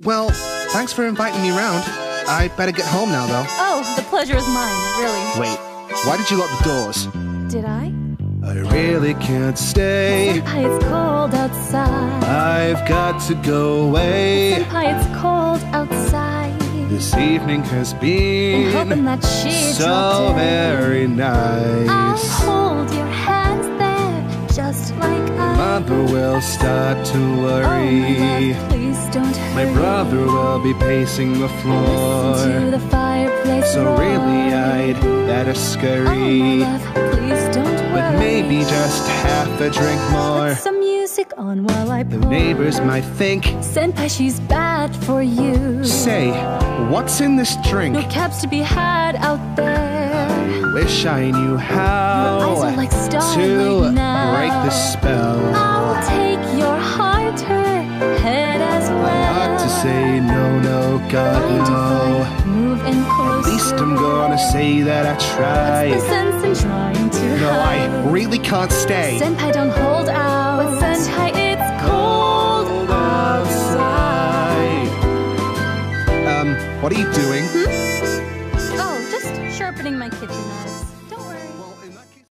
Well, thanks for inviting me round. I better get home now, though. Oh, the pleasure is mine, really. Wait, why did you lock the doors? Did I? I really can't stay. Senpai, it's cold outside. I've got to go away. Senpai, it's cold outside. This evening has And hoping been that so very I'll nice. hold your hands there, just like I. Mother will start to Oh, worry. my love, please don't My brother will be pacing the floor. the fireplace So really, I'd better Oh, scurry. my love, please don't worry. But maybe just half a drink more. Put some music on while I The neighbors might think, Senpai, she's bad for you. say, what's in this drink? No cabs to be had out there. Wish I knew how Your eyes are like to break the spell. Say no, no, God, no. Move in closer? At least I'm gonna say that I What's the tried. sense in trying to No, I really can't stay. Senpai, don't hold out. But Senpai, it's cold outside. Um, what are you doing? Hmm? Oh, just sharpening my kitchen knives.